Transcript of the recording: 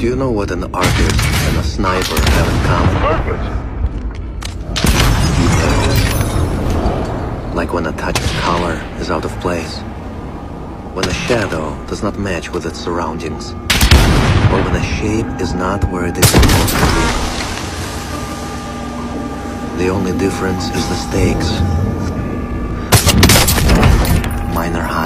Do you know what an artist and a sniper have in common? Purpose. Like when a touch of color is out of place. When a shadow does not match with its surroundings. Or when a shape is not where it is supposed to be. The only difference is the stakes. Mine are high.